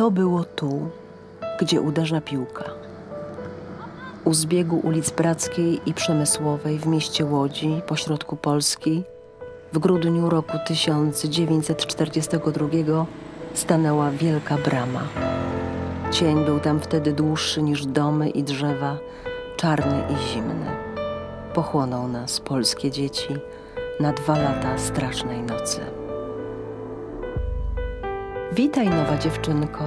To było tu, gdzie uderza piłka. U zbiegu ulic Brackiej i Przemysłowej w mieście Łodzi, pośrodku Polski, w grudniu roku 1942 stanęła wielka brama. Cień był tam wtedy dłuższy niż domy i drzewa, czarny i zimny. Pochłonął nas, polskie dzieci, na dwa lata strasznej nocy. Witaj, nowa dziewczynko.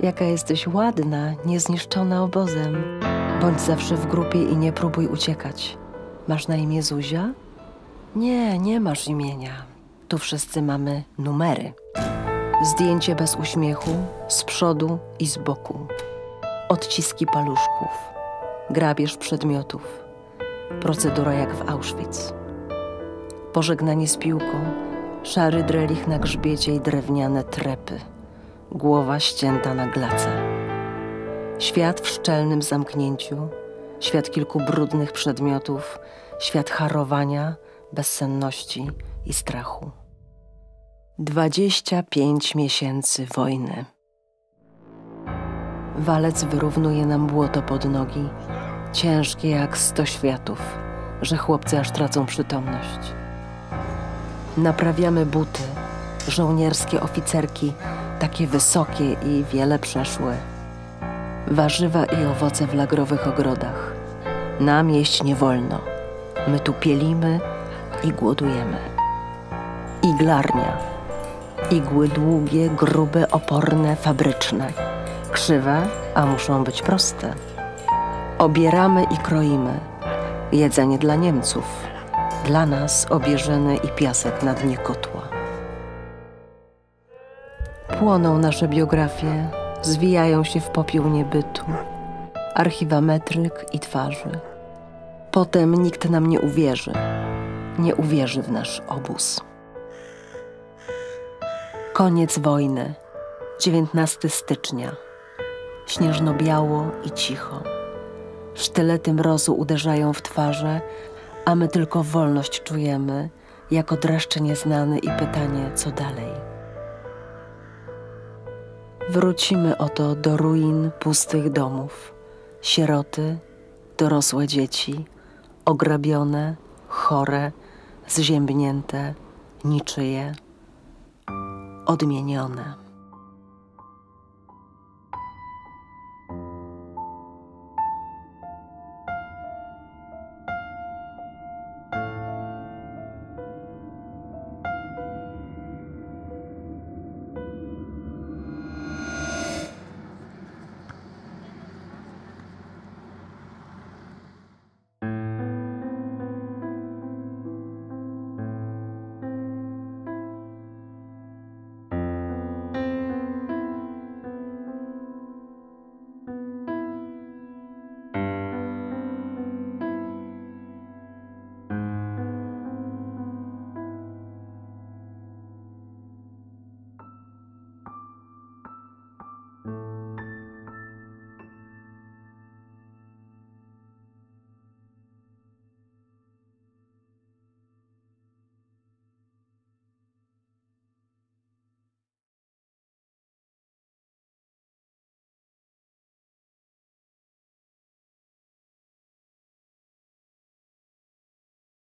Jaka jesteś ładna, niezniszczona obozem. Bądź zawsze w grupie i nie próbuj uciekać. Masz na imię Zuzia? Nie, nie masz imienia. Tu wszyscy mamy numery. Zdjęcie bez uśmiechu, z przodu i z boku. Odciski paluszków, grabież przedmiotów. Procedura jak w Auschwitz. Pożegnanie z piłką, szary drelich na grzbiecie i drewniane trepy. Głowa ścięta na glace. Świat w szczelnym zamknięciu, świat kilku brudnych przedmiotów, świat harowania, bezsenności i strachu. Dwadzieścia pięć miesięcy wojny. Walec wyrównuje nam błoto pod nogi, ciężkie jak sto światów, że chłopcy aż tracą przytomność. Naprawiamy buty, żołnierskie oficerki, takie wysokie i wiele przeszłe. Warzywa i owoce w lagrowych ogrodach. Nam jeść nie wolno. My tu pielimy i głodujemy. Iglarnia. Igły długie, grube, oporne, fabryczne. Krzywe, a muszą być proste. Obieramy i kroimy. Jedzenie dla Niemców. Dla nas obieżyny i piasek na dnie kotła. Płoną nasze biografie, zwijają się w popiół niebytu, archiwa metryk i twarzy. Potem nikt nam nie uwierzy, nie uwierzy w nasz obóz. Koniec wojny, 19 stycznia. Śnieżno-biało i cicho. Sztylety mrozu uderzają w twarze, a my tylko wolność czujemy, jako dreszcze nieznany i pytanie, co dalej. Wrócimy oto do ruin pustych domów, sieroty, dorosłe dzieci, ograbione, chore, zziębnięte, niczyje, odmienione.